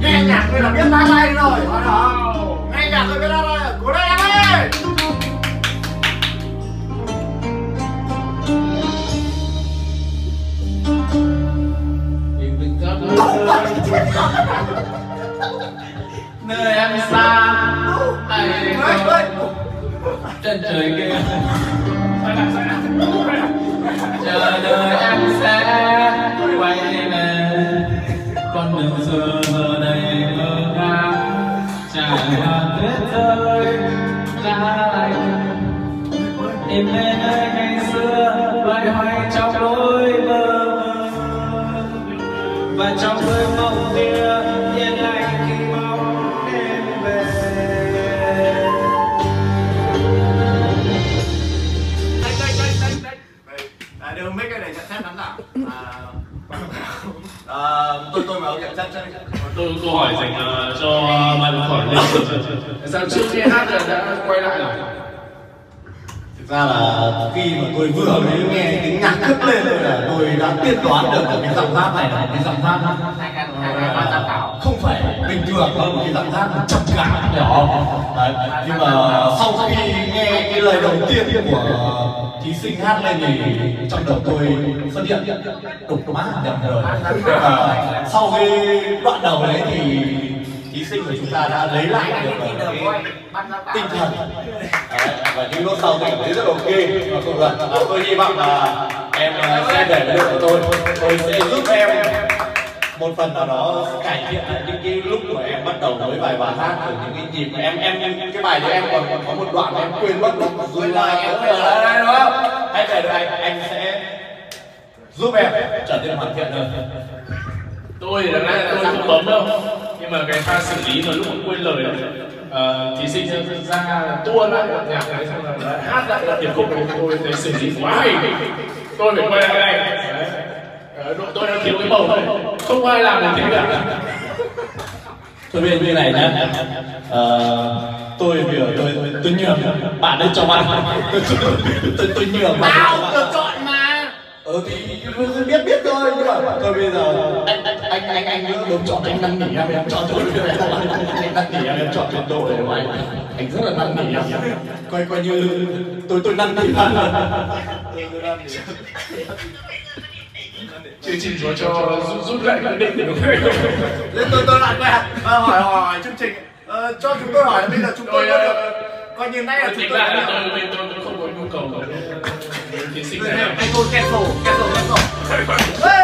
nghe nhạc tôi là biết ra đây rồi nghe nhạc tôi biết ra đây cố lên em ơi! Nơi em xa ơi chân trời kia chờ đợi em sẽ quay về con đường xưa giờ đây ngơ ngác trải hoa tuyết rơi ra lạnh tìm lên nơi ngày xưa loay hoay trong đôi mơ và trong cơn mộng à, tôi tôi mà nhận xét cho tôi câu hỏi dành ờ, cho ban khỏi lên sao trước khi hát là đã quay lại rồi? Thực ra là khi mà tôi vừa mới nghe tiếng nhạc cất lên rồi là tôi đã tiên đoán được cái giọng hát này là cái giọng hát bình thường đâu cái giọng hát nó trầm cảm nhỏ Đấy. nhưng mà sau khi nghe cái lời đầu tiên của thí sinh hát lên thì trong đầu tôi xuất hiện đục má nhầm rồi à, sau cái đoạn đầu đấy thì thí sinh của chúng ta đã lấy lại được ờ, cái tinh thần. Đấy, và những lúc sau tôi cảm thấy rất ok và cô luận. À, tôi hy vọng là em ờ, sẽ để được của tôi. Tôi sẽ giúp em một phần nào đó cải thiện lại những cái lúc mà em bắt đầu với bài bài hát rồi những cái nhịp mà em em cái bài thì em còn còn có một đoạn em quên mất lúc rồi là em ở đây đúng không? Hãy để được anh anh sẽ giúp em trở nên hoàn thiện hơn. Tôi thì là tôi không bấm đâu nhưng mà cái pha xử lý mà lúc mà quên lời ờ, thí sinh ra tua lại đoạn nhạc này xong rồi hát lại đoạn điệp khúc của tôi thấy xử lý quá hay. Tôi phải quay lại đây. Đấy. Đội tôi đang thiếu cái bầu này. Không ai làm được thế cả. Tôi biết như này nhá. Ờ, Tôi vừa tôi tôi nhường. Bạn ấy cho bạn. Tôi tôi, tôi nhường bạn. Bạn được chọn mà. Ừ thì biết biết thôi nhưng mà thôi bây giờ anh anh anh anh anh đừng chọn anh năn nỉ em em chọn tôi. Anh năn nỉ em em chọn chọn tôi. Để mà anh anh rất là năn nỉ em. Coi coi như tôi tôi năn nỉ bạn chương trình có cho rút, rút lại quyết định. được không Nên tôi tôi lại quay à, hỏi hỏi chương trình. Ờ, cho chúng tôi hỏi là bây giờ chúng tôi có được coi như nay là chúng tôi là tôi tôi không có nhu cầu. Của thí sinh này anh tôi cancel cancel cancel